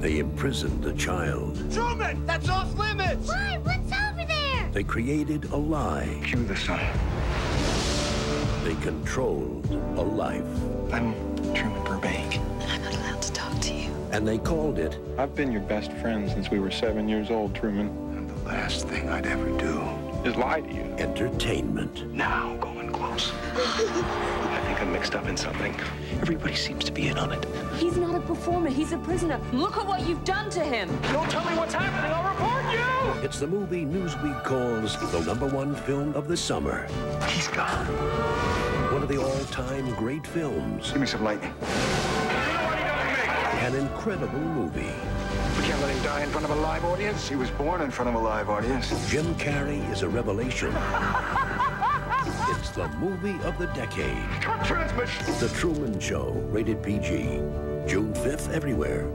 They imprisoned a child. Truman! That's off limits! Why? What's over there? They created a lie. Cue the sun. They controlled a life. I'm Truman Burbank. I'm not allowed to talk to you. And they called it I've been your best friend since we were seven years old, Truman. And the last thing I'd ever do Is lie to you. entertainment. now going close. I think I'm mixed up in something. Everybody seems to be in on it. He's not a performer, he's a prisoner. Look at what you've done to him. Don't tell me what's happening, I'll report you! It's the movie Newsweek calls the number one film of the summer. He's gone. One of the all-time great films. Give me some lightning. An incredible movie. We can't let him die in front of a live audience. He was born in front of a live audience. Jim Carrey is a revelation. it's the movie of the decade. Cut Transmission. The Truman Show, rated PG. June 5th everywhere.